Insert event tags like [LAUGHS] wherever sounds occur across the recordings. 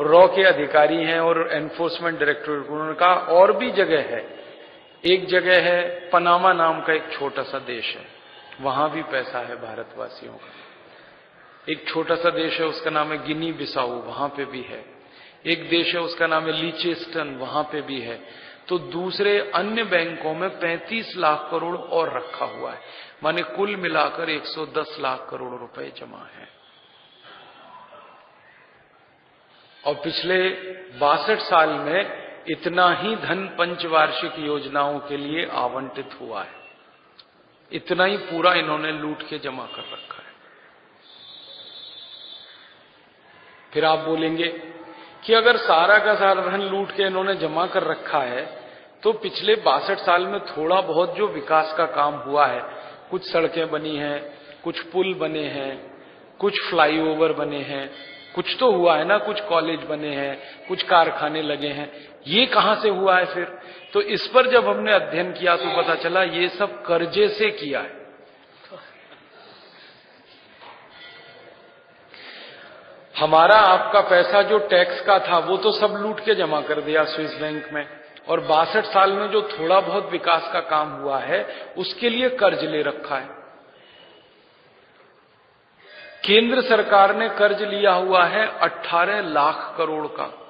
Raw के अधिकारी हैं और एनफोर्समेंट डायरेक्टोरेट उन्होंने कहा और भी जगह है। एक जगह है पनामा नाम का एक छोटा सा देश है। वहाँ भी पैसा है भारतवासियों का। एक छोटा सा देश है, उसका नाम है गिनी बिसाऊ वहाँ पे भी है। एक देश है, उसका नाम है लीचेस्टन, वहाँ पे भी है। तो दूसरे अन्य बैंकों में 35 लाख करोड़ और रखा हुआ है। माने कुल मिलाकर 110 लाख करोड़ रुपए जमा है। और पिछले बासठ साल में इतना ही धन पंचवार्षिक योजनाओं के लिए आवंटित हुआ है। इतना ही पूरा इन्होंने लूट के जमा कर रखा है। फिर आप बोलेंगे कि अगर सारा का सारा धन लूट के इन्होंने जमा कर रखा है तो पिछले बासठ साल में थोड़ा बहुत जो विकास का काम हुआ है, कुछ सड़कें बनी हैं, कुछ पुल बने हैं, कुछ फ्लाईओवर बने हैं कुछ तो हुआ है ना, कुछ कॉलेज बने हैं, कुछ कारखाने लगे हैं। ये कहाँ से हुआ है फिर? तो इस पर जब हमने अध्ययन किया तो पता चला ये सब कर्जे से किया है। हमारा आपका पैसा जो टैक्स का था, वो तो सब लूट के जमा कर दिया स्विस बैंक में। और बासठ साल में जो थोड़ा बहुत विकास का काम हुआ है, उसके लिए कर्ज ले रखा है। केंद्र सरकार ने कर्ज लिया हुआ है 18 लाख करोड़ का।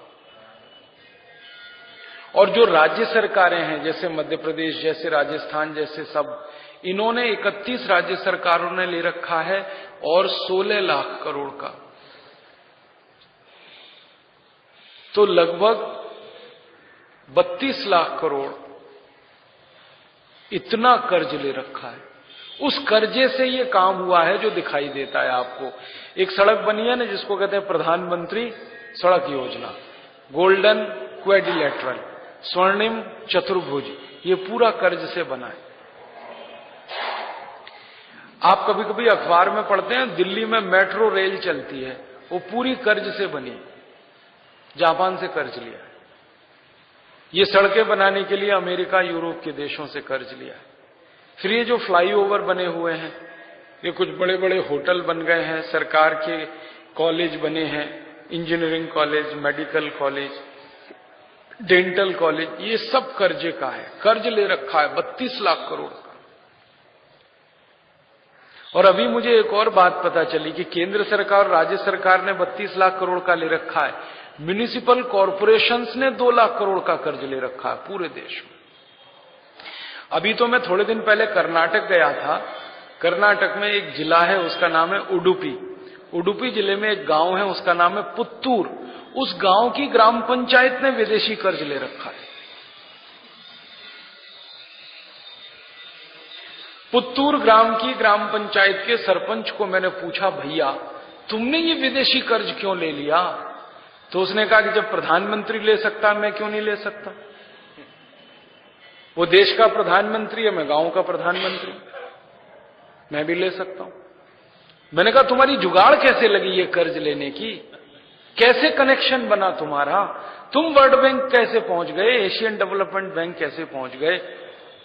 और जो राज्य सरकारें हैं, जैसे मध्य प्रदेश, जैसे राजस्थान, जैसे सब, इन्होंने 31 राज्य सरकारों ने ले रखा है और 16 लाख करोड़ का। तो लगभग 32 लाख करोड़ इतना कर्ज ले रखा है। उस कर्जे से ये काम हुआ है जो दिखाई देता है आपको। एक सड़क बनी है ना, जिसको कहते हैं प्रधानमंत्री सड़क योजना। गोल्डन क्वेडिलेटरल, स्वर्णिम चतुर्भुज, ये पूरा कर्ज से बना है। आप कभी कभी अखबार में पढ़ते हैं, दिल्ली में मेट्रो रेल चलती है, वो पूरी कर्ज से बनी जापान से कर्ज लिया ये सड़कें बनाने के लिए अमेरिका, यूरोप के देशों से कर्ज लिया है। फिर ये जो फ्लाईओवर बने हुए हैं, ये कुछ बड़े बड़े होटल बन गए हैं, सरकार के कॉलेज बने हैं, engineering college, medical college, dental college, ये सब कर्जे का है, कर्ज ले रखा है, बत्तीस लाख करोड़ का। और अभी मुझे एक और बात पता चली कि केंद्र सरकार, राज्य सरकार ने बत्तीस लाख करोड़ का ले रखा है, म्यूनिसिपल कॉरपोरेशंस ने दो लाख करोड़ का कर्ज ले रखा है, पूरे देश में। अभी तो मैं थोड़े दिन पहले कर्नाटक गया था। कर्नाटक में एक जिला है, उसका नाम है उडुपी। उडुपी ज़िले में एक गाँव है, उसका नाम है पुत्तूर। उस गाँव की ग्राम पंचायत ने विदेशी कर्ज ले रखा है। पुत्तूर ग्राम की ग्राम पंचायत के सरपंच को मैंने पूछा, भैया, तुमने ये विदेशी कर्ज क्यों ले लिया? तो उसने कहा कि जब प्रधानमंत्री ले सकता, मैं क्यों नहीं ले सकता? वो देश का प्रधानमंत्री है, मैं गाँव का प्रधानमंत्री। मैं भी ले सकता हूँ। मैंने कहा, तुम्हारी जुगाड़ कैसे लगी ये कर्ज लेने की? कैसे कनेक्शन बना तुम्हारा? तुम वर्ल्ड बैंक कैसे पहुँच गए? एशियन डेवलपमेंट बैंक कैसे पहुँच गए?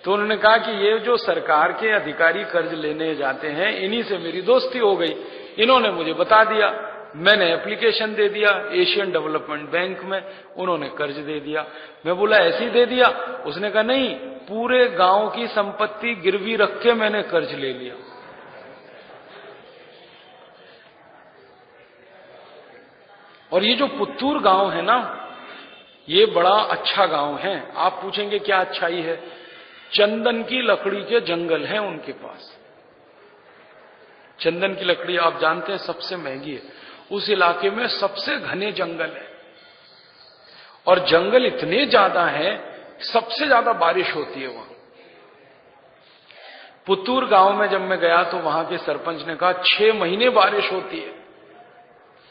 तो उन्होंने कहा कि ये जो सरकार के अधिकारी कर्ज लेने जाते हैं, इन्हीं से मेरी दोस्ती हो गई। इन्होंने मुझे बता दिया। मैंने एप्लीकेशन दे दिया एशियन डेवलपमेंट बैंक में उन्होंने कर्ज दे दिया। मैं बोला, ऐसे ही दे दिया? उसने कहा, नहीं, पूरे गाँव की संपत्ति गिरवी रख के मैंने कर्ज ले लिया। और ये जो पुत्तूर गाँव है ना, ये बड़ा अच्छा गाँव है। आप पूछेंगे, क्या अच्छाई है? चंदन की लकड़ी के जंगल हैं उनके पास। चंदन की लकड़ी आप जानते हैं सबसे महँगी है। उस इलाके में सबसे घने जंगल है। और जंगल इतने ज़्यादा हैं, सबसे ज़्यादा बारिश होती है वहाँ। पुतूर गाँव में जब मैं गया तो वहाँ के सरपंच ने कहा, छह महीने बारिश होती है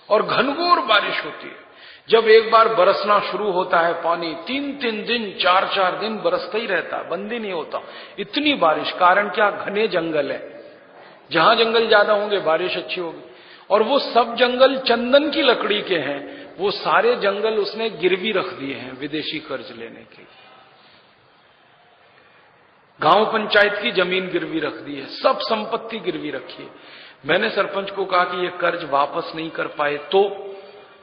और घनघोर बारिश होती है। जब एक बार बरसना शुरू होता है पानी, तीन तीन दिन, चार चार दिन बरसता ही रहता, बंद ही नहीं होता। इतनी बारिश, कारण क्या? घने जंगल है। जहाँ जंगल ज़्यादा होंगे, बारिश अच्छी होगी। और वो सब जंगल चंदन की लकड़ी के हैं। वो सारे जंगल उसने गिरवी रख दिए हैं विदेशी कर्ज लेने के लिए। गाँव पंचायत की ज़मीन गिरवी रख दी है, सब संपत्ति गिरवी रखी है। मैंने सरपंच को कहा कि ये कर्ज वापस नहीं कर पाए तो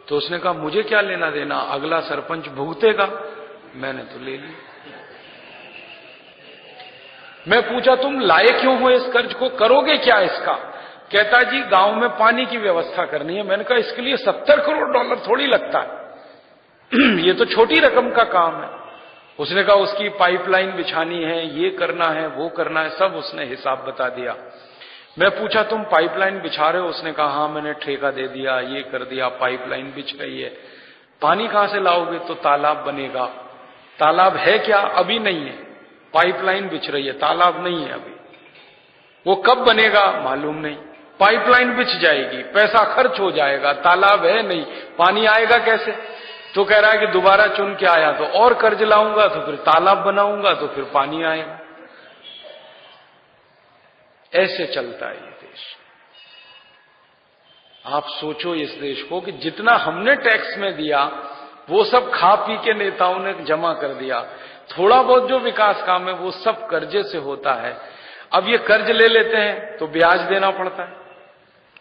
तो उसने कहा, मुझे क्या लेना देना? अगला सरपंच भुगतेगा। मैंने तो ले ली। मैं पूछा, तुम लाए क्यों हो इस कर्ज को? करोगे क्या इसका? कहता जी, गाँव में पानी की व्यवस्था करनी है। मैंने कहा, इसके लिए सत्तर करोड़ डॉलर थोड़ी लगता है। [CLEARS THROAT] ये तो छोटी रकम का काम है। उसने कहा, उसकी पाइपलाइन बिछानी है, ये करना है, वो करना है, सब उसने हिसाब बता दिया। मैं पूछा, तुम पाइपलाइन बिछा रहे हो? उसने कहा हाँ मैंने ठेका दे दिया, ये कर दिया, पाइपलाइन बिछ रही है। पानी कहाँ से लाओगे? तो तालाब बनेगा। तालाब है क्या? अभी नहीं है। पाइपलाइन बिछ रही है, तालाब नहीं है अभी। वो कब बनेगा? मालूम नहीं। पाइपलाइन बिछ जाएगी, पैसा खर्च हो जाएगा, तालाब है नहीं, पानी आएगा कैसे? तो कह रहा है कि दोबारा चुन के आया तो और कर्ज लाऊँगा तो फिर तालाब बनाऊँगा तो फिर पानी आएगा। ऐसे चलता है ये देश। आप सोचो इस देश को कि जितना हमने टैक्स में दिया, वो सब खा पी के नेताओं ने जमा कर दिया। थोड़ा बहुत जो विकास काम है, वो सब कर्जे से होता है। अब ये कर्ज ले लेते हैं तो ब्याज देना पड़ता है।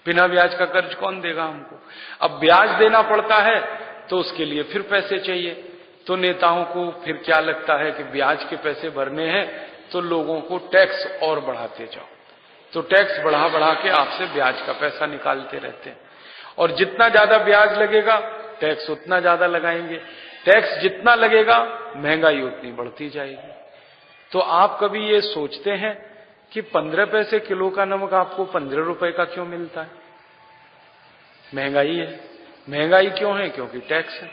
बिना ब्याज का कर्ज कौन देगा हमको? अब ब्याज देना पड़ता है तो उसके लिए फिर पैसे चाहिए। तो नेताओं को फिर क्या लगता है कि ब्याज के पैसे भरने हैं तो लोगों को टैक्स और बढ़ाते जाओ। तो टैक्स बढ़ा बढ़ा के आपसे ब्याज का पैसा निकालते रहते हैं। और जितना ज़्यादा ब्याज लगेगा, टैक्स उतना ज़्यादा लगाएँगे। टैक्स जितना लगेगा, महँगाई उतनी बढ़ती जाएगी। तो आप कभी ये सोचते हैं कि पंद्रह पैसे किलो का नमक आपको पंद्रह रुपए का क्यों मिलता है? महँगाई है। महँगाई क्यों है? क्योंकि टैक्स है।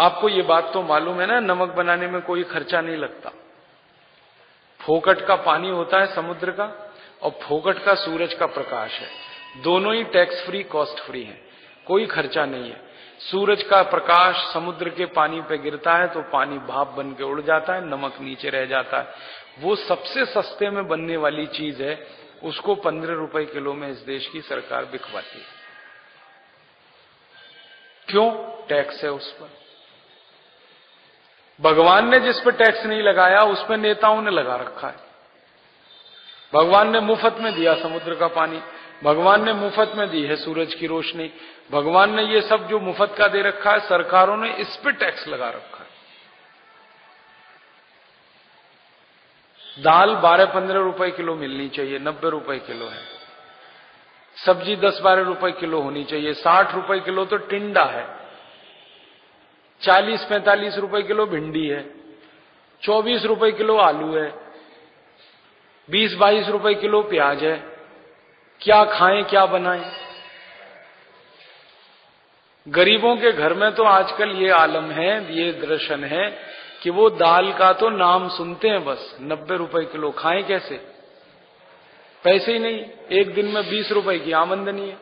आपको ये बात तो मालूम है ना, नमक बनाने में कोई खर्चा नहीं लगता। फोकट का पानी होता है समुद्र का, और फोकट का सूरज का प्रकाश है। दोनों ही टैक्स फ्री कॉस्ट फ्री है। कोई खर्चा नहीं है। सूरज का प्रकाश समुद्र के पानी पे गिरता है तो पानी भाप बन के उड़ जाता है, नमक नीचे रह जाता है। वो सबसे सस्ते में बनने वाली चीज़ है, उसको पंद्रह रुपए किलो में इस देश की सरकार बिकवाती है। क्यों? टैक्स है उस पर। भगवान ने जिस पर टैक्स नहीं लगाया, उस पर नेताओं ने लगा रखा है। भगवान ने मुफ़्त में दिया समुद्र का पानी, भगवान ने मुफ़्त में दी है सूरज की रोशनी, भगवान ने ये सब जो मुफ़्त का दे रखा है, सरकारों ने इस पर टैक्स लगा रखा दाल बारह पंद्रह रुपए किलो मिलनी चाहिए, नब्बे रुपए किलो है। सब्ज़ी दस बारह रुपए किलो होनी चाहिए, साठ रुपए किलो तो टिंडा है। चालीस पैंतालीस रुपए किलो भिंडी है। चौबीस रुपए किलो आलू है। बीस बाईस रुपए किलो प्याज है। क्या खाएँ, क्या बनाएँ? गरीबों के घर में तो आजकल ये आलम है, ये दर्शन है। कि वो दाल का तो नाम सुनते हैं बस, नब्बे रुपए किलो, खाएँ कैसे? पैसे ही नहीं, एक दिन में बीस रुपए की आमंदनी है।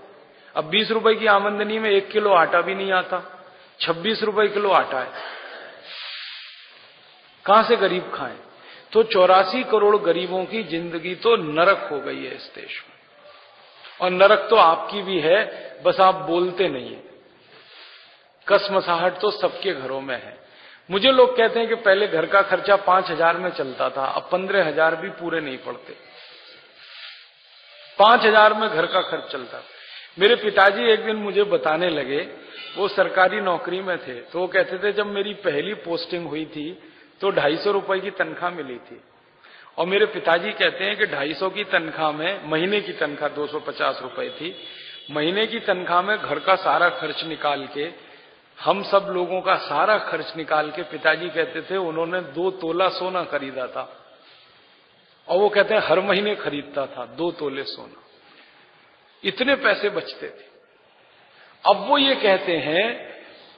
अब बीस रुपए की आमंदनी में एक किलो आटा भी नहीं आता, छब्बीस रुपए किलो आटा है। कहाँ से गरीब खाएँ? तो चौरासी करोड़ गरीबों की ज़िंदगी तो नरक हो गई है इस देश में। और नरक तो आपकी भी है, बस आप बोलते नहीं है। कसमसाहट तो सबके घरों में है। मुझे लोग कहते हैं कि पहले घर का खर्चा पाँच हज़ार में चलता था, अब पंद्रह हज़ार भी पूरे नहीं पड़ते। पाँच हज़ार में घर का खर्च चलता। मेरे पिताजी एक दिन मुझे बताने लगे, वो सरकारी नौकरी में थे तो वो कहते थे, जब मेरी पहली पोस्टिंग हुई थी तो ढाई सौ रुपए की तनख्वाह मिली थी। और मेरे पिताजी कहते हैं कि ढाई सौ की तनख्वाह में, महीने की तनख्वाह दो सौ पचास रुपए थी। महीने की तनख्वाह में घर का सारा खर्च निकाल के हम सब लोगों का सारा खर्च निकाल के पिताजी कहते थे, उन्होंने दो तोला सोना खरीदा था। और वो कहते हैं, हर महीने खरीदता था, दो तोले सोना। इतने पैसे बचते थे। अब वो ये कहते हैं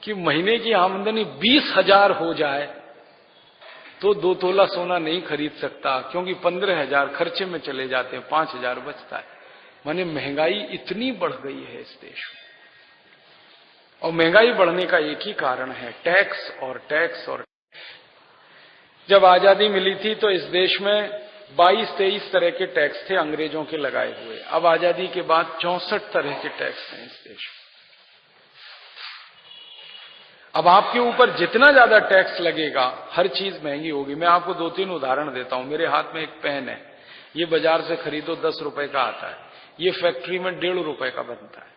कि महीने की आमदनी बीस हज़ार हो जाए तो दो तोला सोना नहीं खरीद सकता, क्योंकि पंद्रह हज़ार खर्चे में चले जाते हैं, पाँच हज़ार बचता है। माने महँगाई इतनी बढ़ गई है इस देश में। और महँगाई बढ़ने का एक ही कारण है टैक्स और टैक्स और जब आज़ादी मिली थी तो इस देश में 22-23 तरह के टैक्स थे अंग्रेज़ों के लगाए हुए। अब आज़ादी के बाद चौसठ तरह के टैक्स हैं इस देश में। अब आपके ऊपर जितना ज़्यादा टैक्स लगेगा, हर चीज़ महँगी होगी। मैं आपको दो तीन उदाहरण देता हूँ। मेरे हाथ में एक पेन है। ये बाज़ार से खरीदो, दस रुपए का आता है। ये फैक्ट्री में डेढ़ रुपए का बनता है।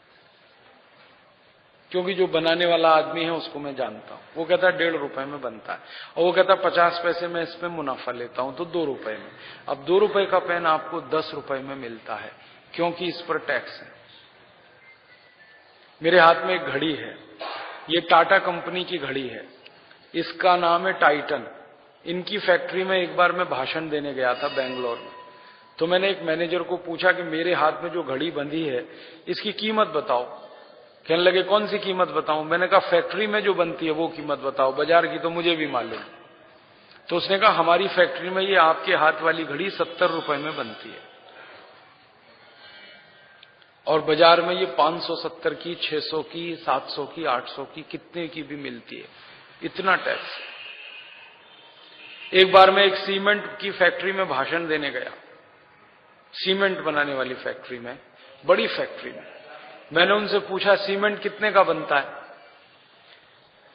क्योंकि जो बनाने वाला आदमी है उसको मैं जानता हूँ। वो कहता है, डेढ़ रुपए में बनता है। और वो कहता है, पचास पैसे में इसमें मुनाफा लेता हूँ। तो दो रुपए में। अब दो रुपए का पेन आपको दस रुपए में मिलता है, क्योंकि इस पर टैक्स है। मेरे हाथ में एक घड़ी है। ये टाटा कंपनी की घड़ी है। इसका नाम है टाइटन। इनकी फैक्ट्री में एक बार मैं भाषण देने गया था बेंगलोर में। तो मैंने एक मैनेजर को पूछा कि मेरे हाथ में जो घड़ी बंधी है, इसकी कीमत बताओ। कहने लगे, कौन सी कीमत बताऊँ? मैंने कहा, फैक्ट्री में जो बनती है, वो कीमत बताओ। बाज़ार की तो मुझे भी मालूम। तो उसने कहा, हमारी फैक्ट्री में ये आपके हाथ वाली घड़ी सत्तर रुपए में बनती है। और बाज़ार में ये 570 की 600 की 700 की 800 की, कितने की भी मिलती है। इतना टैक्स एक बार मैं एक सीमेंट की फैक्ट्री में भाषण देने गया। सीमेंट बनाने वाली फैक्ट्री में, बड़ी फैक्ट्री में। मैंने उनसे पूछा, सीमेंट कितने का बनता है?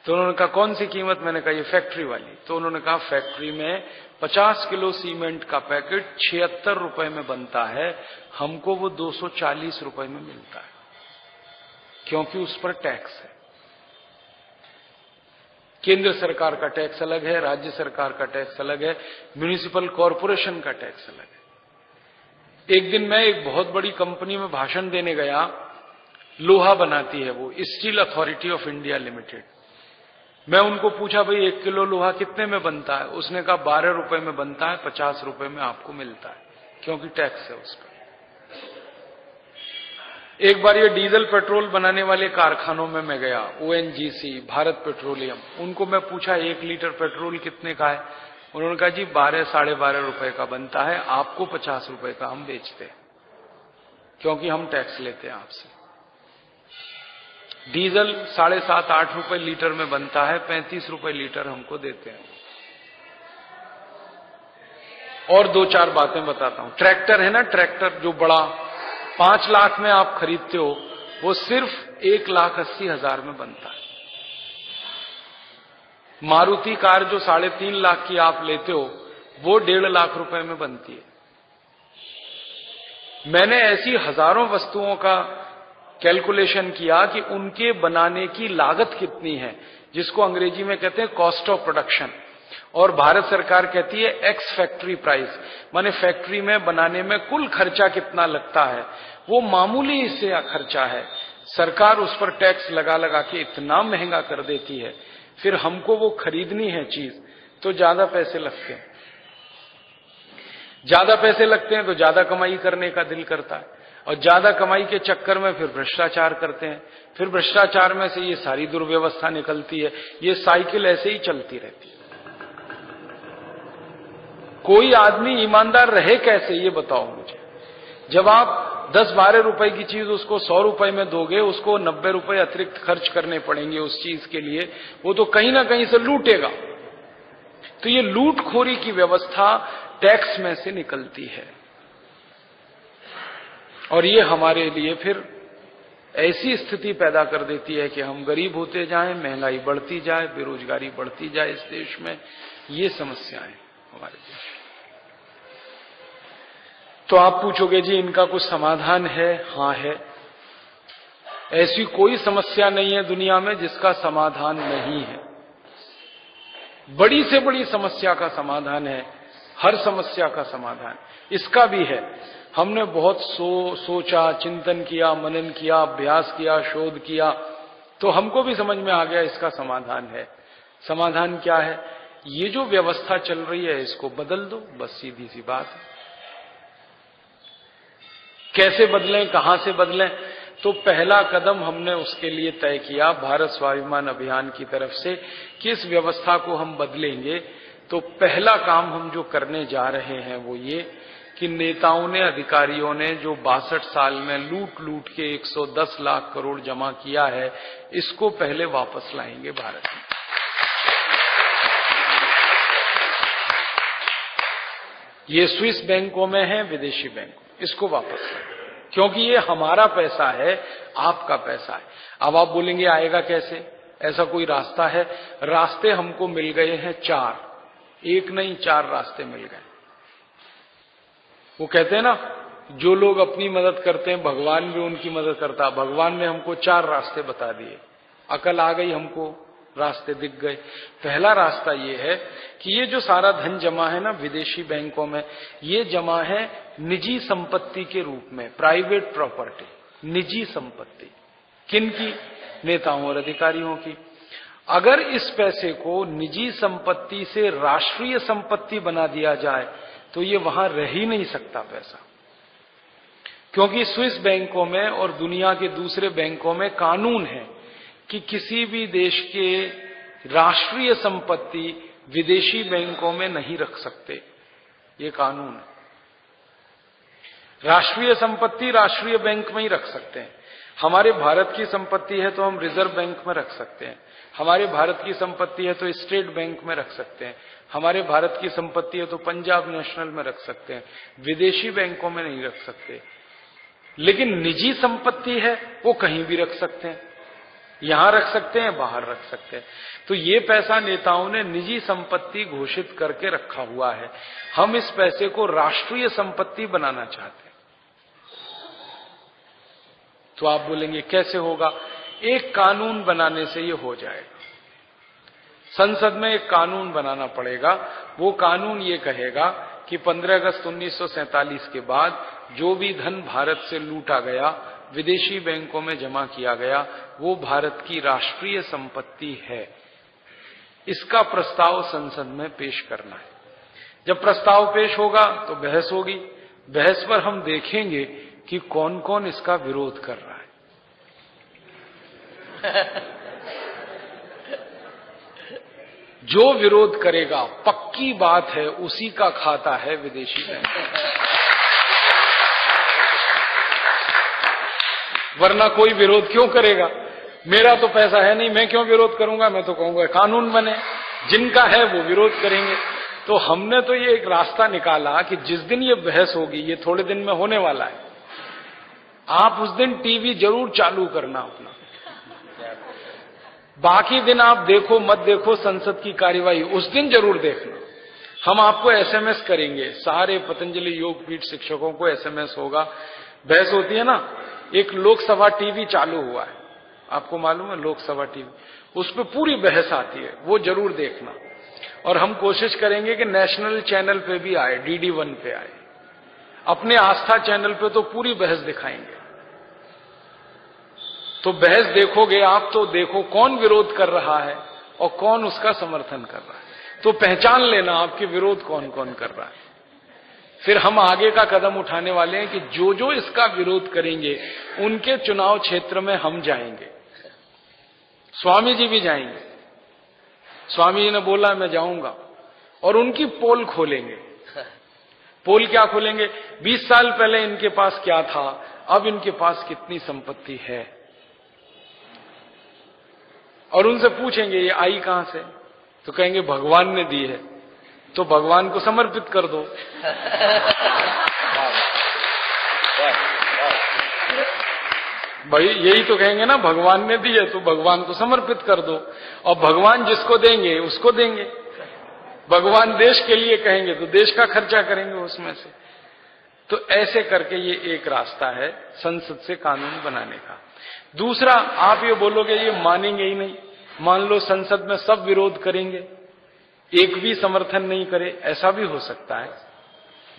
तो उन्होंने कहा, कौन सी कीमत? मैंने कहा, ये फैक्ट्री वाली। तो उन्होंने कहा, फैक्ट्री में 50 किलो सीमेंट का पैकेट छिहत्तर रुपए में बनता है। हमको वो 240 रुपए में मिलता है, क्योंकि उस पर टैक्स है। केंद्र सरकार का टैक्स अलग है, राज्य सरकार का टैक्स अलग है, म्यूनिसिपल कॉरपोरेशन का टैक्स अलग है। एक दिन मैं एक बहुत बड़ी कंपनी में भाषण देने गया लोहा बनाती है वो, Steel Authority of India Limited. मैं उनको पूछा, भाई, एक किलो लोहा कितने में बनता है? उसने कहा, बारह रुपए में बनता है, पचास रुपए में आपको मिलता है, क्योंकि टैक्स है उस पर। एक बार ये डीजल पेट्रोल बनाने वाले कारखानों में मैं गया ओएनजीसी भारत पेट्रोलियम। उनको मैं पूछा, एक लीटर पेट्रोल कितने का है? उन्होंने कहा, जी, बारह, साढ़े बारह रुपए का बनता है, आपको पचास रुपए का हम बेचते हैं, क्योंकि हम टैक्स लेते हैं आपसे। डीजल साढ़े सात, आठ रुपए लीटर में बनता है, पैंतीस रुपए लीटर हमको देते हैं। और दो चार बातें बताता हूँ। ट्रैक्टर है ना, ट्रैक्टर जो बड़ा, पाँच लाख में आप खरीदते हो, वो सिर्फ़ एक लाख अस्सी हज़ार में बनता है। मारुति कार जो साढ़े तीन लाख की आप लेते हो, वो डेढ़ लाख रुपए में बनती है। मैंने ऐसी हज़ारों वस्तुओं का कैलकुलेशन किया कि उनके बनाने की लागत कितनी है, जिसको अंग्रेज़ी में कहते हैं कॉस्ट ऑफ़ प्रोडक्शन और भारत सरकार कहती है एक्स फैक्ट्री प्राइस माने फैक्ट्री में बनाने में कुल खर्चा कितना लगता है, वो मामूली से खर्चा है। सरकार उस पर टैक्स लगा लगा के इतना महँगा कर देती है, फिर हमको वो खरीदनी है चीज़ तो ज़्यादा पैसे लगते हैं। ज़्यादा पैसे लगते हैं तो ज़्यादा कमाई करने का दिल करता है। और ज़्यादा कमाई के चक्कर में फिर भ्रष्टाचार करते हैं। फिर भ्रष्टाचार में से ये सारी दुर्व्यवस्था निकलती है। ये साइकिल ऐसे ही चलती रहती है। कोई आदमी ईमानदार रहे कैसे, ये बताओ मुझे। जब आप दस बारह रुपए की चीज़ उसको सौ रुपए में दोगे, उसको नब्बे रुपए अतिरिक्त खर्च करने पड़ेंगे उस चीज़ के लिए, वो तो कहीं ना कहीं से लूटेगा। तो ये लूटखोरी की व्यवस्था टैक्स में से निकलती है। और ये हमारे लिए फिर ऐसी स्थिति पैदा कर देती है कि हम गरीब होते जाएँ, महँगाई बढ़ती जाए, बेरोजगारी बढ़ती जाए इस देश में। ये समस्याएँ हमारे देश तो आप पूछोगे, जी, इनका कुछ समाधान है? हाँ है। ऐसी कोई समस्या नहीं है दुनिया में जिसका समाधान नहीं है। बड़ी से बड़ी समस्या का समाधान है, हर समस्या का समाधान। इसका भी है। हमने बहुत सो, सोचा चिंतन किया मनन किया अभ्यास किया शोध किया तो हमको भी समझ में आ गया इसका समाधान है। समाधान क्या है? ये जो व्यवस्था चल रही है इसको बदल दो बस सीधी सी बात। कैसे बदलें कहाँ से बदलें? तो पहला कदम हमने उसके लिए तय किया भारत स्वाभिमान अभियान की तरफ़ से कि इस व्यवस्था को हम बदलेंगे। तो पहला काम हम जो करने जा रहे हैं वो ये कि नेताओं ने, अधिकारियों ने जो बासठ साल में लूट लूट के 110 लाख करोड़ जमा किया है, इसको पहले वापस लाएँगे भारत। में ये स्विस बैंकों में है, विदेशी बैंक। इसको वापस लाए। क्योंकि ये हमारा पैसा है, आपका पैसा है। अब आप बोलेंगे, आएगा कैसे? ऐसा कोई रास्ता है? रास्ते हमको मिल गए हैं चार। एक नहीं, चार रास्ते मिल गए। वो कहते हैं ना, जो लोग अपनी मदद करते हैं, भगवान भी उनकी मदद करता भगवान ने हमको चार रास्ते बता दिए। अकल आ गई हमको, रास्ते दिख गए। पहला रास्ता ये है कि ये जो सारा धन जमा है ना, विदेशी बैंकों में, ये जमा है निजी संपत्ति के रूप में, प्राइवेट प्रॉपर्टी, निजी संपत्ति। किन की? नेताओं और अधिकारियों की। अगर इस पैसे को निजी संपत्ति से राष्ट्रीय संपत्ति बना दिया जाए तो ये वहाँ रह ही नहीं सकता पैसा। क्योंकि स्विस बैंकों में और दुनिया के दूसरे बैंकों में कानून है कि किसी भी देश के राष्ट्रीय संपत्ति विदेशी बैंकों में नहीं रख सकते। ये कानून है। राष्ट्रीय संपत्ति राष्ट्रीय बैंक में ही रख सकते हैं। हमारे भारत की संपत्ति है तो हम रिज़र्व बैंक में रख सकते हैं। हमारे भारत की संपत्ति है तो स्टेट बैंक में रख सकते हैं। हमारे भारत की संपत्ति है तो पंजाब नेशनल में रख सकते हैं, विदेशी बैंकों में नहीं रख सकते। लेकिन निजी संपत्ति है, वो कहीं भी रख सकते हैं। यहाँ रख सकते हैं, बाहर रख सकते हैं। तो ये पैसा नेताओं ने निजी संपत्ति घोषित करके रखा हुआ है। हम इस पैसे को राष्ट्रीय संपत्ति बनाना चाहते हैं। तो आप बोलेंगे, कैसे होगा? एक कानून बनाने से ये हो जाएगा। संसद में एक कानून बनाना पड़ेगा। वो कानून ये कहेगा कि 15 अगस्त उन्नीस सौ सैंतालीस के बाद जो भी धन भारत से लूटा गया, विदेशी बैंकों में जमा किया गया, वो भारत की राष्ट्रीय संपत्ति है। इसका प्रस्ताव संसद में पेश करना है। जब प्रस्ताव पेश होगा तो बहस होगी। बहस पर हम देखेंगे कि कौन कौन इसका विरोध कर रहा है। [LAUGHS] जो विरोध करेगा, पक्की बात है, उसी का खाता है विदेशी बैंक। वरना कोई विरोध क्यों करेगा? मेरा तो पैसा है नहीं, मैं क्यों विरोध करूँगा? मैं तो कहूँगा, कानून बने, जिनका है वो विरोध करेंगे। तो हमने तो ये एक रास्ता निकाला कि जिस दिन ये बहस होगी, ये थोड़े दिन में होने वाला है। आप उस दिन टीवी ज़रूर चालू करना अपना। बाकी दिन आप देखो, मत देखो, संसद की कार्यवाही, उस दिन ज़रूर देखना। हम आपको एसएमएस करेंगे। सारे पतंजलि योग पीठ शिक्षकों को एसएमएस होगा। बहस होती है ना, एक लोकसभा टीवी चालू हुआ है। आपको मालूम है, लोकसभा टीवी। उस पर पूरी बहस आती है, वो ज़रूर देखना। और हम कोशिश करेंगे कि नेशनल चैनल पे भी आए डीडी वन पे आए। अपने आस्था चैनल पे तो पूरी बहस दिखाएँगे। तो बहस देखोगे, आप तो देखो कौन विरोध कर रहा है और कौन उसका समर्थन कर रहा है। तो पहचान लेना आपके विरोध कौन कौन कर रहा है। फिर हम आगे का कदम उठाने वाले हैं कि जो जो इसका विरोध करेंगे, उनके चुनाव क्षेत्र में हम जाएँगे। स्वामी जी भी जाएँगे। स्वामी जी ने बोला, मैं जाऊँगा। और उनकी पोल खोलेंगे। पोल क्या खोलेंगे? 20 साल पहले इनके पास क्या था? अब इनके पास कितनी संपत्ति है? और उनसे पूछेंगे, ये आई कहाँ से? तो कहेंगे, भगवान ने दी है। तो भगवान को समर्पित कर दो। भाई, यही तो कहेंगे ना, भगवान ने दी है तो भगवान को समर्पित कर दो। और भगवान जिसको देंगे, उसको देंगे। भगवान देश के लिए कहेंगे तो देश का खर्चा करेंगे उसमें से। तो ऐसे करके ये एक रास्ता है, संसद से कानून बनाने का। दूसरा, आप ये बोलोगे, ये मानेंगे ही नहीं। मान लो संसद में सब विरोध करेंगे, एक भी समर्थन नहीं करे, ऐसा भी हो सकता है।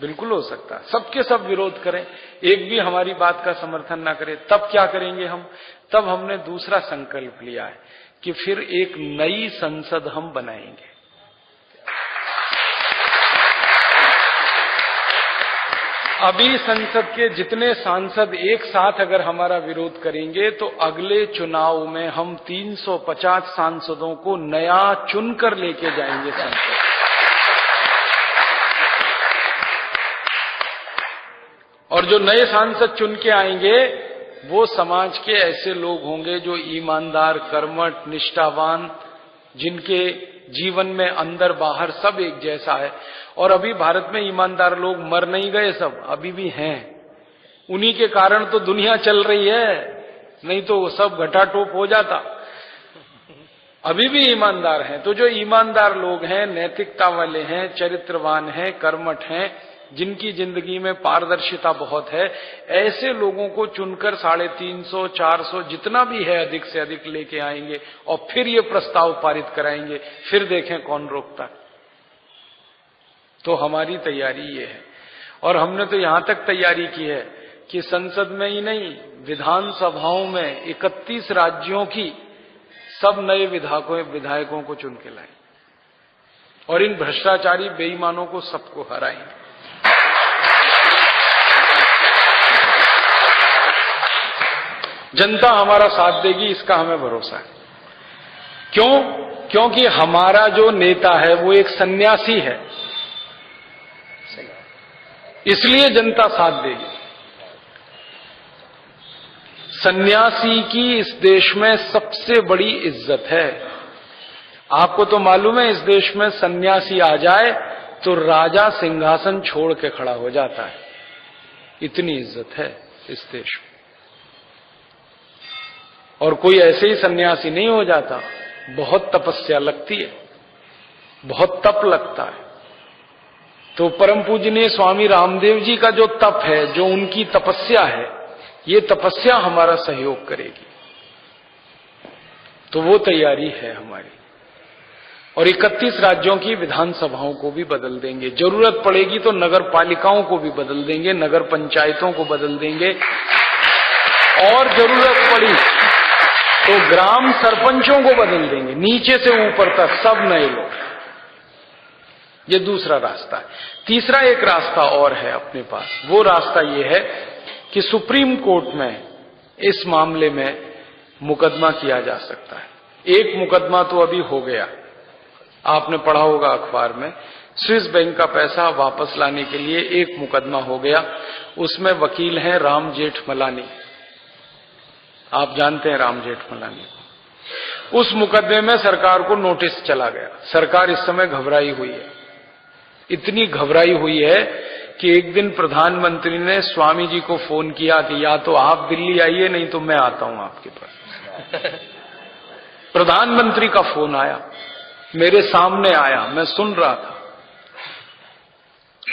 बिल्कुल हो सकता है। सबके सब विरोध करें, एक भी हमारी बात का समर्थन ना करे, तब क्या करेंगे हम? तब हमने दूसरा संकल्प लिया है कि फिर एक नई संसद हम बनाएँगे। अभी संसद के जितने सांसद एक साथ अगर हमारा विरोध करेंगे तो अगले चुनाव में हम 350 सांसदों को नया चुनकर लेके जाएँगे संसद। और जो नए सांसद चुन के आएँगे, वो समाज के ऐसे लोग होंगे जो ईमानदार, कर्मठ, निष्ठावान, जिनके जीवन में अंदर बाहर सब एक जैसा है। और अभी भारत में ईमानदार लोग मर नहीं गए सब, अभी भी हैं। उन्हीं के कारण तो दुनिया चल रही है, नहीं तो सब घटाटोप हो जाता। अभी भी ईमानदार हैं। तो जो ईमानदार लोग हैं, नैतिकता वाले हैं, चरित्रवान हैं, कर्मठ हैं, जिनकी ज़िंदगी में पारदर्शिता बहुत है, ऐसे लोगों को चुनकर साढ़े तीन सौ, चार सौ जितना भी है अधिक से अधिक लेके आएँगे और फिर ये प्रस्ताव पारित कराएँगे। फिर देखें कौन रोकता तो हमारी तैयारी ये है। और हमने तो यहाँ तक तैयारी की है कि संसद में ही नहीं, विधानसभाओं में 31 राज्यों की सब नए विधायकों विधायकों को चुन के लाए। और इन भ्रष्टाचारी बेईमानों को सबको हराएँगे जनता हमारा साथ देगी, इसका हमें भरोसा है। क्यों? क्योंकि हमारा जो नेता है, वो एक सन्यासी है। इसलिए जनता साथ देगी। सन्यासी की इस देश में सबसे बड़ी इज़्ज़त है। आपको तो मालूम है, इस देश में सन्यासी आ जाए तो राजा सिंहासन छोड़ के खड़ा हो जाता है। इतनी इज़्ज़त है इस देश में। और कोई ऐसे ही सन्यासी नहीं हो जाता। बहुत तपस्या लगती है, बहुत तप लगता है। तो परम पूजनीय स्वामी रामदेव जी का जो तप है, जो उनकी तपस्या है, ये तपस्या हमारा सहयोग करेगी। तो वो तैयारी है हमारी। और 31 राज्यों की विधानसभाओं को भी बदल देंगे। ज़रूरत पड़ेगी तो नगर पालिकाओं को भी बदल देंगे, नगर पंचायतों को बदल देंगे। और ज़रूरत पड़ी तो ग्राम सरपंचों को बदल देंगे। नीचे से ऊपर तक सब नए लोग। ये दूसरा रास्ता है। तीसरा एक रास्ता और है अपने पास। वो रास्ता ये है कि सुप्रीम कोर्ट में इस मामले में मुकदमा किया जा सकता है। एक मुकदमा तो अभी हो गया। आपने पढ़ा होगा अखबार में, स्विस बैंक का पैसा वापस लाने के लिए एक मुकदमा हो गया। उसमें वकील हैं राम जेठ मलानी आप जानते हैं राम जेठ मलानी उस मुकदमे में सरकार को नोटिस चला गया। सरकार इस समय घबराई हुई है। इतनी घबराई हुई है कि एक दिन प्रधानमंत्री ने स्वामी जी को फ़ोन किया कि या तो आप दिल्ली आइए, नहीं तो मैं आता हूँ आपके पास। प्रधानमंत्री का फ़ोन आया, मेरे सामने आया, मैं सुन रहा था।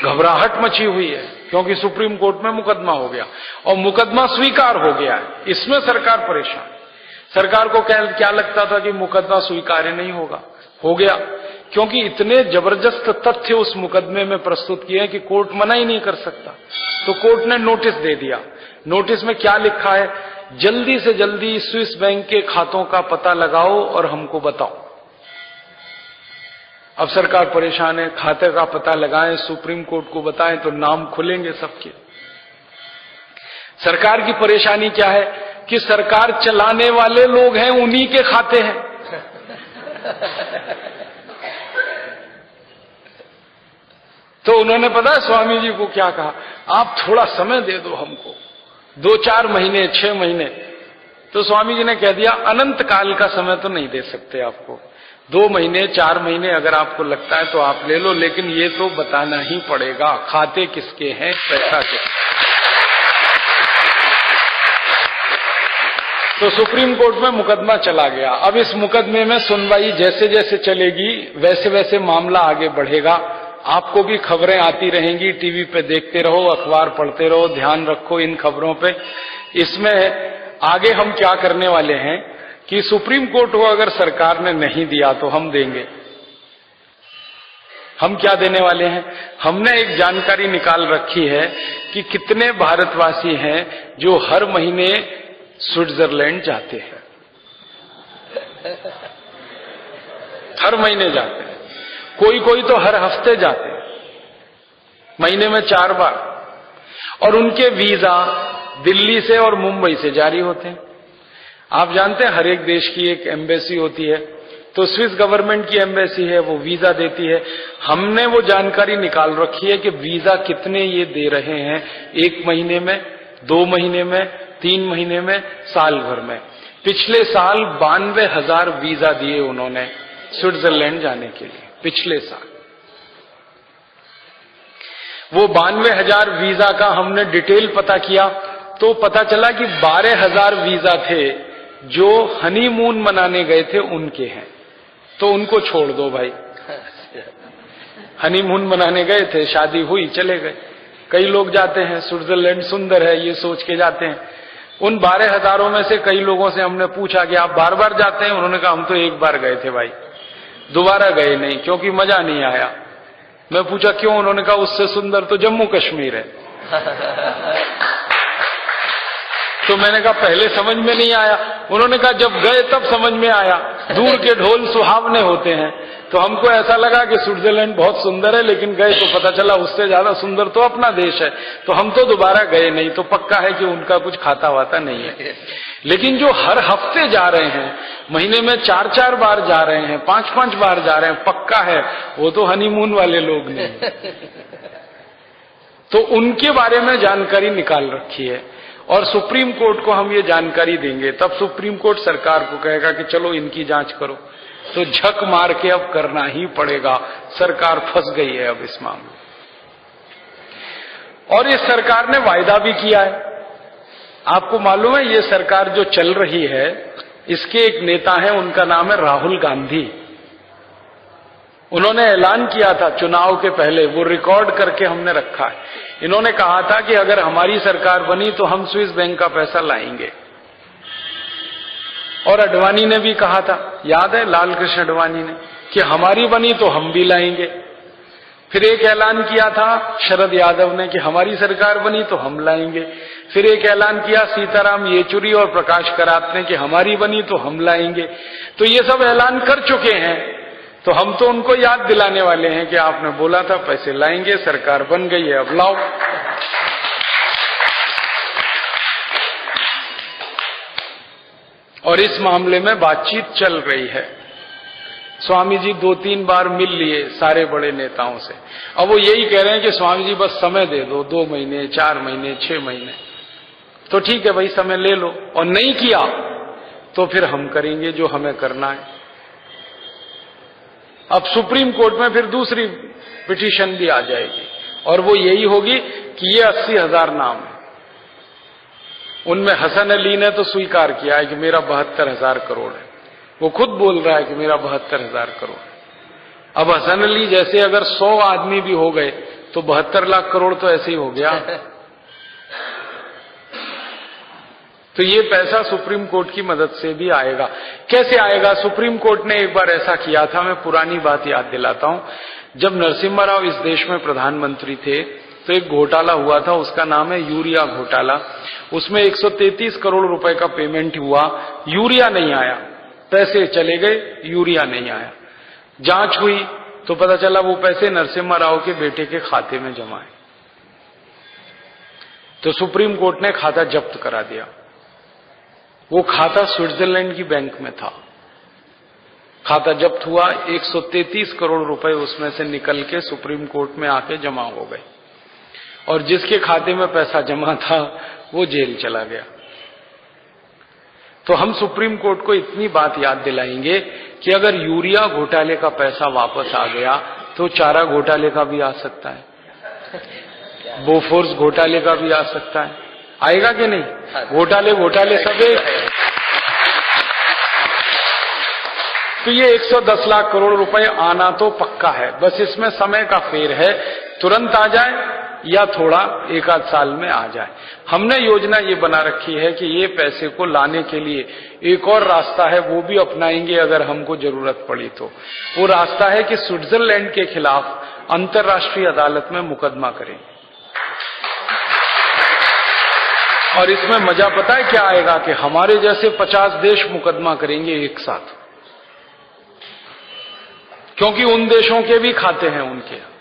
घबराहट मची हुई है, क्योंकि सुप्रीम कोर्ट में मुकदमा हो गया, और मुकदमा स्वीकार हो गया है। इसमें सरकार परेशान। सरकार को क्या लगता था कि मुकदमा स्वीकार्य नहीं होगा? हो गया। क्योंकि इतने ज़बरदस्त तथ्य उस मुकदमे में प्रस्तुत किए हैं कि कोर्ट मना ही नहीं कर सकता। तो कोर्ट ने नोटिस दे दिया। नोटिस में क्या लिखा है? जल्दी से जल्दी स्विस बैंक के खातों का पता लगाओ और हमको बताओ। अब सरकार परेशान है। खाते का पता लगाएँ, सुप्रीम कोर्ट को बताएँ तो नाम खुलेंगे सबके। सरकार की परेशानी क्या है? कि सरकार चलाने वाले लोग हैं, उन्हीं के खाते हैं। तो उन्होंने पता है स्वामी जी को क्या कहा? आप थोड़ा समय दे दो हमको। दो चार महीने, छह महीने। तो स्वामी जी ने कह दिया, अनंत काल का समय तो नहीं दे सकते आपको। दो महीने, चार महीने अगर आपको लगता है तो आप ले लो, लेकिन ये तो बताना ही पड़ेगा, खाते किसके हैं, पैसा किसके तो सुप्रीम कोर्ट में मुकदमा चला गया। अब इस मुकदमे में सुनवाई जैसे जैसे चलेगी वैसे वैसे मामला आगे बढ़ेगा। आपको भी खबरें आती रहेंगी, टीवी पे देखते रहो, अखबार पढ़ते रहो, ध्यान रखो इन खबरों पे। इसमें आगे हम क्या करने वाले हैं कि सुप्रीम कोर्ट को अगर सरकार ने नहीं दिया तो हम देंगे। हम क्या देने वाले हैं? हमने एक जानकारी निकाल रखी है कि कितने भारतवासी हैं जो हर महीने स्विट्जरलैंड जाते हैं। हर महीने जाते हैं। कोई कोई तो हर हफ़्ते जाते महीने में चार बार। और उनके वीज़ा दिल्ली से और मुंबई से जारी होते हैं। आप जानते हैं, हर एक देश की एक एम्बेसी होती है। तो स्विस गवर्नमेंट की एम्बेसी है, वो वीज़ा देती है। हमने वो जानकारी निकाल रखी है कि वीज़ा कितने ये दे रहे हैं, एक महीने में, दो महीने में, तीन महीने में, साल भर में। पिछले साल बानवे हज़ार वीज़ा दिए उन्होंने, स्विट्जरलैंड जाने के लिए। पिछले साल। वो बानवे हज़ार वीज़ा का हमने डिटेल पता किया तो पता चला कि बारह हज़ार वीज़ा थे जो हनीमून मनाने गए थे उनके हैं। तो उनको छोड़ दो भाई। हनीमून मनाने गए थे शादी हुई चले गए। कई लोग जाते हैं स्विट्जरलैंड सुंदर है ये सोच के जाते हैं। उन बारह हज़ारों में से कई लोगों से हमने पूछा कि आप बार बार जाते हैं? उन्होंने कहा हम तो एक बार गए थे भाई। दोबारा गए नहीं क्योंकि मज़ा नहीं आया। मैं पूछा क्यों? उन्होंने कहा उससे सुंदर तो जम्मू कश्मीर है। [LAUGHS] तो मैंने कहा पहले समझ में नहीं आया। उन्होंने कहा जब गए तब समझ में आया। दूर के ढोल सुहावने होते हैं। तो हमको ऐसा लगा कि स्विट्जरलैंड बहुत सुंदर है लेकिन गए तो पता चला उससे ज़्यादा सुंदर तो अपना देश है। तो हम तो दोबारा गए नहीं तो पक्का है कि उनका कुछ खाता वाता नहीं है। लेकिन जो हर हफ़्ते जा रहे हैं महीने में चार चार बार जा रहे हैं पाँच पाँच बार जा रहे हैं पक्का है वो तो हनीमून वाले लोग नहीं [LAUGHS] तो उनके बारे में जानकारी निकाल रखी है। और सुप्रीम कोर्ट को हम ये जानकारी देंगे। तब सुप्रीम कोर्ट सरकार को कहेगा कि चलो इनकी जाँच करो। तो झक मार के अब करना ही पड़ेगा। सरकार फंस गई है अब इस मामले और इस सरकार ने वायदा भी किया है। आपको मालूम है, ये सरकार जो चल रही है, इसके एक नेता है, उनका नाम है राहुल गांधी। उन्होंने ऐलान किया था चुनाव के पहले, वो रिकॉर्ड करके हमने रखा है। इन्होंने कहा था कि अगर हमारी सरकार बनी तो हम स्विस बैंक का पैसा लाएँगे। और अडवाणी ने भी कहा था, याद है लाल कृष्ण अडवाणी ने, कि हमारी बनी तो हम भी लाएँगे। फिर एक ऐलान किया था शरद यादव ने कि हमारी सरकार बनी तो हम लाएँगे। फिर एक ऐलान किया सीताराम येचुरी और प्रकाश करात ने कि हमारी बनी तो हम लाएँगे। तो ये सब ऐलान कर चुके हैं। तो हम तो उनको याद दिलाने वाले हैं कि आपने बोला था पैसे लाएँगे, सरकार बन गई है, अब लाओ। और इस मामले में बातचीत चल रही है। स्वामी जी दो तीन बार मिल लिए सारे बड़े नेताओं से। अब वो यही कह रहे हैं कि स्वामी जी बस समय दे दो दो महीने, चार महीने, छह महीने। तो ठीक है भाई, समय ले लो। और नहीं किया तो फिर हम करेंगे जो हमें करना है। अब सुप्रीम कोर्ट में फिर दूसरी पिटीशन भी आ जाएगी। और वो यही होगी कि ये अस्सी हज़ार नाम है। उनमें हसन अली ने तो स्वीकार किया है कि मेरा बहत्तर हज़ार करोड़ है। वो खुद बोल रहा है कि मेरा बहत्तर हज़ार करोड़ अब हसन अली जैसे अगर सौ आदमी भी हो गए तो बहत्तर लाख करोड़ तो ऐसे ही हो गया। [LAUGHS] तो ये पैसा सुप्रीम कोर्ट की मदद से भी आएगा। कैसे आएगा? सुप्रीम कोर्ट ने एक बार ऐसा किया था मैं पुरानी बात याद दिलाता हूँ। जब नरसिम्हा राव इस देश में प्रधानमंत्री थे तो एक घोटाला हुआ था उसका नाम है यूरिया घोटाला। उसमें 133 करोड़ रुपए का पेमेंट हुआ यूरिया नहीं आया। पैसे चले गए, यूरिया नहीं आया। जाँच हुई तो पता चला वो पैसे नरसिम्हा राव के बेटे के खाते में जमा है। तो सुप्रीम कोर्ट ने खाता जब्त करा दिया। वो खाता स्विट्जरलैंड की बैंक में था। खाता जब्त हुआ 133 करोड़ रुपए उसमें से निकल के सुप्रीम कोर्ट में आके जमा हो गए। और जिसके खाते में पैसा जमा था, वो जेल चला गया। तो हम सुप्रीम कोर्ट को इतनी बात याद दिलाएँगे कि अगर यूरिया घोटाले का पैसा वापस आ गया तो चारा घोटाले का भी आ सकता है। बोफोर्स घोटाले का भी आ सकता है। आएगा कि नहीं। घोटाले घोटाले सब एक। तो ये 110 लाख करोड़ रुपए आना तो पक्का है। बस इसमें समय का फेर है। तुरंत आ जाए या थोड़ा एक आध साल में आ जाए। हमने योजना ये बना रखी है कि ये पैसे को लाने के लिए एक और रास्ता है, वो भी अपनाएँगे अगर हमको ज़रूरत पड़ी तो। वो रास्ता है कि स्विट्जरलैंड के खिलाफ अंतर्राष्ट्रीय अदालत में मुकदमा करेंगे और इसमें मज़ा पता है क्या आएगा कि हमारे जैसे पचास देश मुकदमा करेंगे एक साथ। क्योंकि उन देशों के भी खाते हैं उनके।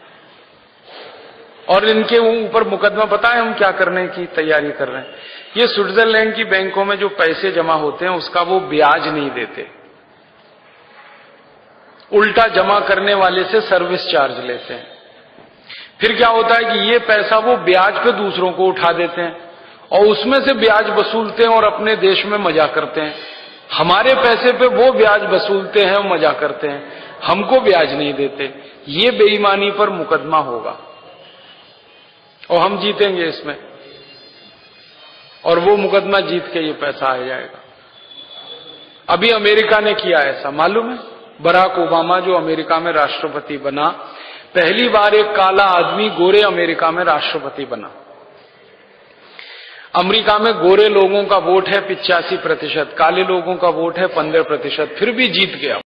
और इनके ऊपर मुकदमा है हम क्या करने की तैयारी कर रहे हैं। ये स्विट्जरलैंड की बैंकों में जो पैसे जमा होते हैं, उसका वो ब्याज नहीं देते। उल्टा जमा करने वाले से सर्विस चार्ज लेते हैं। फिर क्या होता है कि ये पैसा वो ब्याज पे दूसरों को उठा देते हैं और उसमें से ब्याज वसूलते हैं और अपने देश में मज़ा करते हैं। हमारे पैसे पे वो ब्याज वसूलते हैं और मज़ा करते हैं। हमको ब्याज नहीं देते। ये बेईमानी पर मुकदमा होगा। और हम जीतेंगे इसमें। और वो मुकदमा जीत के ये पैसा आ जाएगा। अभी अमेरिका ने किया ऐसा, मालूम है? बराक ओबामा जो अमेरिका में राष्ट्रपति बना, पहली बार एक काला आदमी गोरे अमेरिका में राष्ट्रपति बना। अमेरिका में गोरे लोगों का वोट है पिचासी प्रतिशत, काले लोगों का वोट है पंद्रह प्रतिशत, फिर भी जीत गया।